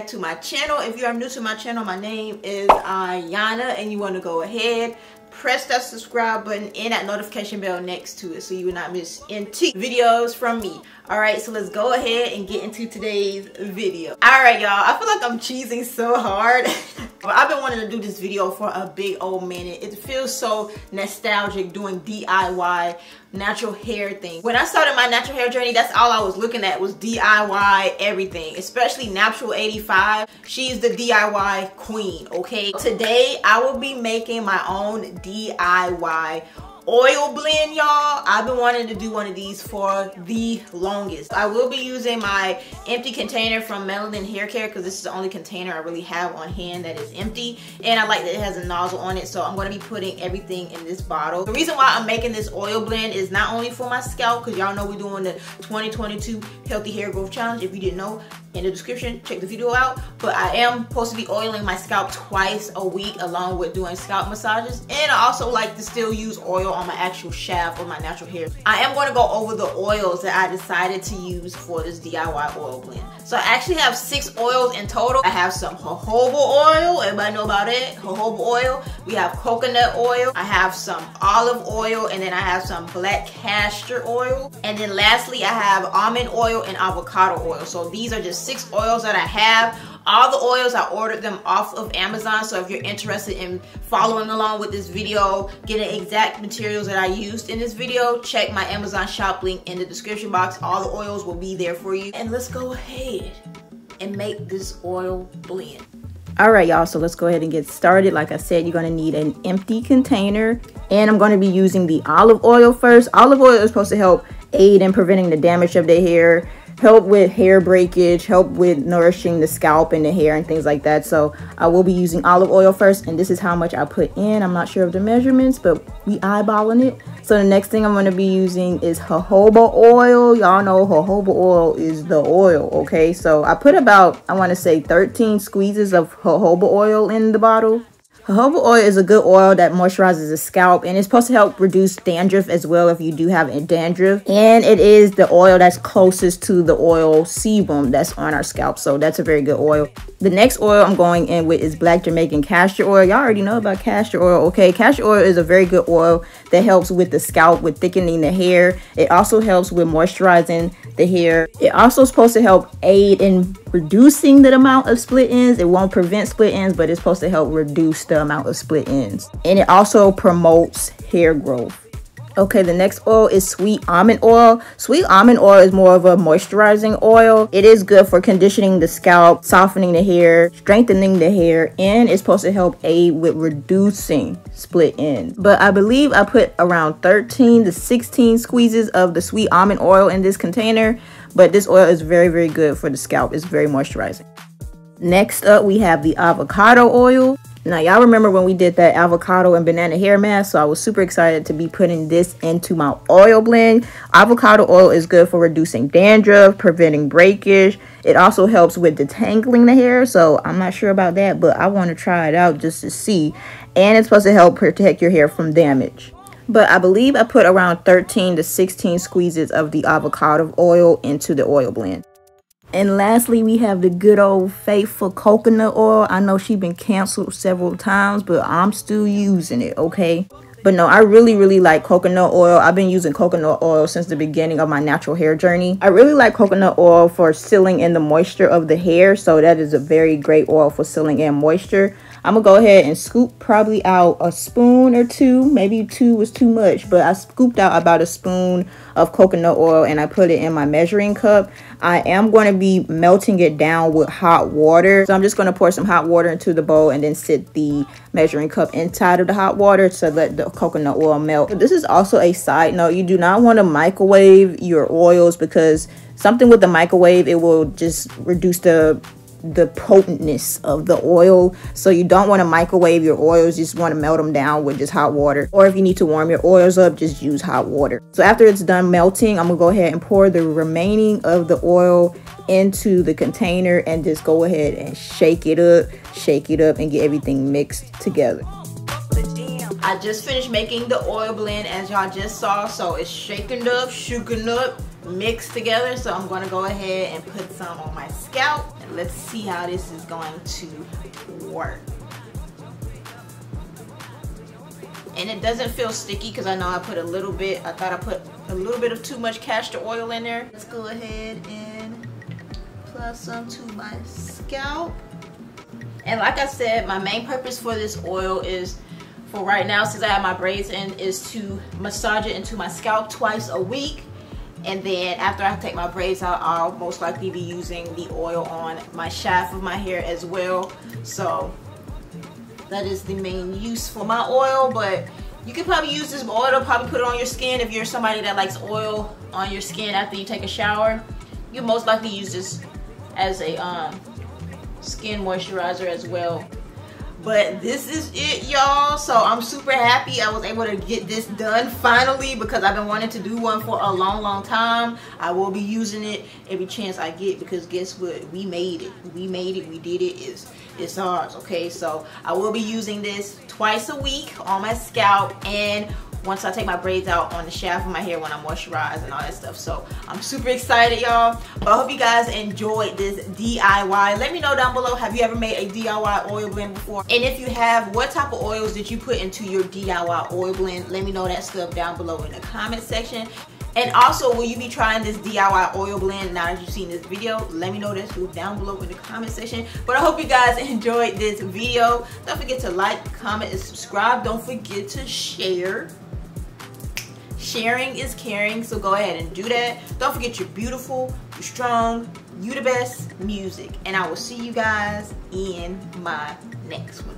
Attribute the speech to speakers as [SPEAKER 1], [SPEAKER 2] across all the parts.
[SPEAKER 1] back to my channel. If you are new to my channel, my name is uh, Iyana and you want to go ahead, press that subscribe button and that notification bell next to it so you will not miss any videos from me. Alright, so let's go ahead and get into today's video. Alright, y'all. I feel like I'm cheesing so hard. I've been wanting to do this video for a big old minute. It feels so nostalgic doing DIY natural hair thing. When I started my natural hair journey, that's all I was looking at was DIY everything, especially Naptural85. She's the DIY queen, okay? Today, I will be making my own DIY oil blend y'all. I've been wanting to do one of these for the longest. I will be using my empty container from melanin hair care because this is the only container i really have on hand that is empty. And i like that it has a nozzle on it so i'm going to be putting everything in this bottle. The reason why i'm making this oil blend is not only for my scalp because y'all know we're doing the 2022 healthy hair growth challenge. If you didn't know in the description check the video out. But i am supposed to be oiling my scalp twice a week along with doing scalp massages. And i also like to still use oil on my actual shaft or my natural hair. I am going to go over the oils that i decided to use for this diy oil blend. So i actually have six oils in total. I have some jojoba oil. Everybody know about it? Jojoba oil. We have coconut oil. I have some olive oil. And then i have some black castor oil. And then lastly i have almond oil and avocado oil. So these are just six oils that I have. All the oils, I ordered them off of Amazon. So if you're interested in following along with this video, getting exact materials that I used in this video, check my Amazon shop link in the description box. All the oils will be there for you. And let's go ahead and make this oil blend. All right, y'all, so let's go ahead and get started. Like I said, you're gonna need an empty container and I'm gonna be using the olive oil first. Olive oil is supposed to help aid in preventing the damage of the hair help with hair breakage, help with nourishing the scalp and the hair and things like that. So I will be using olive oil first and this is how much I put in. I'm not sure of the measurements, but we eyeballing it. So the next thing I'm going to be using is jojoba oil. Y'all know jojoba oil is the oil, okay? So I put about, I want to say 13 squeezes of jojoba oil in the bottle. Jojoba oil is a good oil that moisturizes the scalp and it's supposed to help reduce dandruff as well if you do have a dandruff. And it is the oil that's closest to the oil sebum that's on our scalp. So that's a very good oil. The next oil I'm going in with is black Jamaican castor oil. Y'all already know about castor oil. Okay, castor oil is a very good oil that helps with the scalp, with thickening the hair. It also helps with moisturizing the hair. It also is supposed to help aid in reducing the amount of split ends. It won't prevent split ends, but it's supposed to help reduce the amount of split ends. And it also promotes hair growth. Okay, the next oil is sweet almond oil. Sweet almond oil is more of a moisturizing oil. It is good for conditioning the scalp, softening the hair, strengthening the hair, and it's supposed to help aid with reducing split ends. But I believe I put around 13 to 16 squeezes of the sweet almond oil in this container. But this oil is very, very good for the scalp. It's very moisturizing. Next up, we have the avocado oil. Now, y'all remember when we did that avocado and banana hair mask? So I was super excited to be putting this into my oil blend. Avocado oil is good for reducing dandruff, preventing breakage. It also helps with detangling the hair. So I'm not sure about that, but I want to try it out just to see. And it's supposed to help protect your hair from damage. But I believe I put around 13 to 16 squeezes of the avocado oil into the oil blend. And lastly, we have the good old faithful coconut oil. I know she's been canceled several times, but I'm still using it, okay? But no, I really, really like coconut oil. I've been using coconut oil since the beginning of my natural hair journey. I really like coconut oil for sealing in the moisture of the hair. So that is a very great oil for sealing in moisture. I'm gonna go ahead and scoop probably out a spoon or two. Maybe two was too much, but I scooped out about a spoon of coconut oil and I put it in my measuring cup. I am going to be melting it down with hot water. So I'm just going to pour some hot water into the bowl and then sit the measuring cup inside of the hot water to let the coconut oil melt. This is also a side note. You do not want to microwave your oils because something with the microwave, it will just reduce the the potentness of the oil. So you don't want to microwave your oils. You just want to melt them down with just hot water. Or if you need to warm your oils up, just use hot water. So after it's done melting, I'm to go ahead and pour the remaining of the oil into the container and just go ahead and shake it up, shake it up and get everything mixed together. I just finished making the oil blend as y'all just saw. So it's shaken up, shaken up, mixed together. So I'm gonna go ahead and put some on my scalp. Let's see how this is going to work. And it doesn't feel sticky because I know I put a little bit, I thought I put a little bit of too much castor oil in there. Let's go ahead and apply some to my scalp. And like I said, my main purpose for this oil is for right now, since I have my braids in, is to massage it into my scalp twice a week. And then after I take my braids out, I'll most likely be using the oil on my shaft of my hair as well. So that is the main use for my oil, but you could probably use this oil, to probably put it on your skin if you're somebody that likes oil on your skin after you take a shower. You most likely use this as a um, skin moisturizer as well but this is it y'all. So i'm super happy i was able to get this done finally because i've been wanting to do one for a long long time. I will be using it every chance i get because guess what? We made it. We made it. We did it. It's it's ours okay? So i will be using this twice a week on my scalp and once I take my braids out on the shaft of my hair when I moisturize and all that stuff. So I'm super excited, y'all. But I hope you guys enjoyed this DIY. Let me know down below, have you ever made a DIY oil blend before? And if you have, what type of oils did you put into your DIY oil blend? Let me know that stuff down below in the comment section. And also, will you be trying this DIY oil blend now that you've seen this video? Let me know this down below in the comment section. But I hope you guys enjoyed this video. Don't forget to like, comment, and subscribe. Don't forget to share sharing is caring so go ahead and do that don't forget you're beautiful you're strong you the best music and i will see you guys in my next one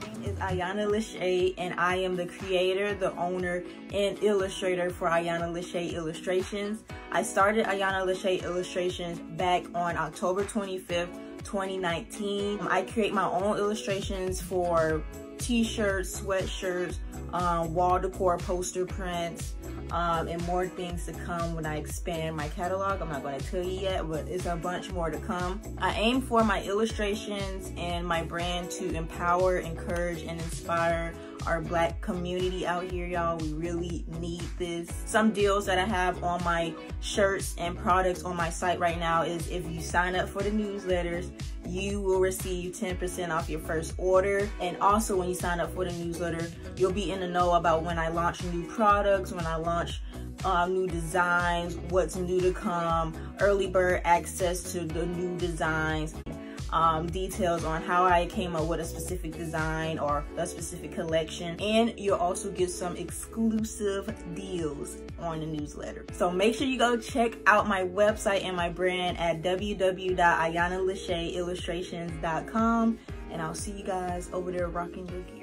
[SPEAKER 1] My name is Iyana LeShea and I am the creator, the owner, and illustrator for Iyana LeShea Illustrations. I started Iyana LeShea Illustrations back on October 25th, 2019. I create my own illustrations for t-shirts, sweatshirts, um, wall decor, poster prints, um, and more things to come when I expand my catalog. I'm not going to tell you yet, but it's a bunch more to come. I aim for my illustrations and my brand to empower, encourage, and inspire our black community out here, y'all. We really need this. Some deals that I have on my shirts and products on my site right now is if you sign up for the newsletters, you will receive 10% off your first order. And also when you sign up for the newsletter, you'll be in the know about when I launch new products, when I launch um, new designs, what's new to come, early bird access to the new designs um, details on how I came up with a specific design or a specific collection. And you'll also get some exclusive deals on the newsletter. So make sure you go check out my website and my brand at www.ayanalacheyillustrations.com and I'll see you guys over there rocking your gear.